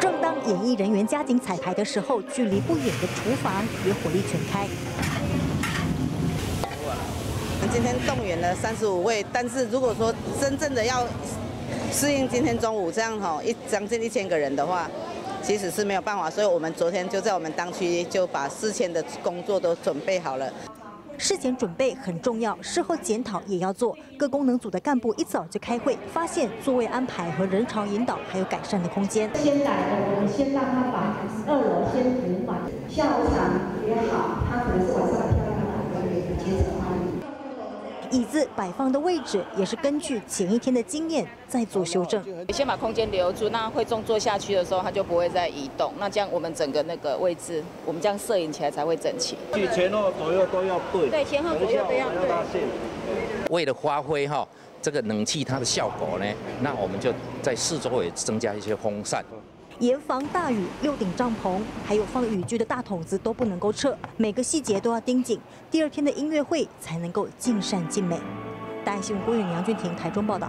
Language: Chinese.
正当演艺人员加紧彩排的时候，距离不远的厨房也火力全开。今天动员了三十五位，但是如果说真正的要适应今天中午这样吼，一将近一千个人的话，其实是没有办法。所以我们昨天就在我们当区就把四千的工作都准备好了。事前准备很重要，事后检讨也要做。各功能组的干部一早就开会，发现座位安排和人潮引导还有改善的空间。先来的，我们先让他把二楼先补满，下午场也好，他可能是晚上来漂亮的，可以节省花椅子摆放的位置也是根据前一天的经验再做修正。先把空间留住，那会重坐下去的时候，它就不会再移动。那这样我们整个那个位置，我们这样摄影起来才会整齐。前后左右都要对。对，前后左右都要对。为了发挥哈这个冷气它的效果呢，那我们就在四周也增加一些风扇。严防大雨，六顶帐篷还有放雨具的大桶子都不能够撤，每个细节都要盯紧，第二天的音乐会才能够尽善尽美。大爱新闻郭宇、杨俊廷台中报道。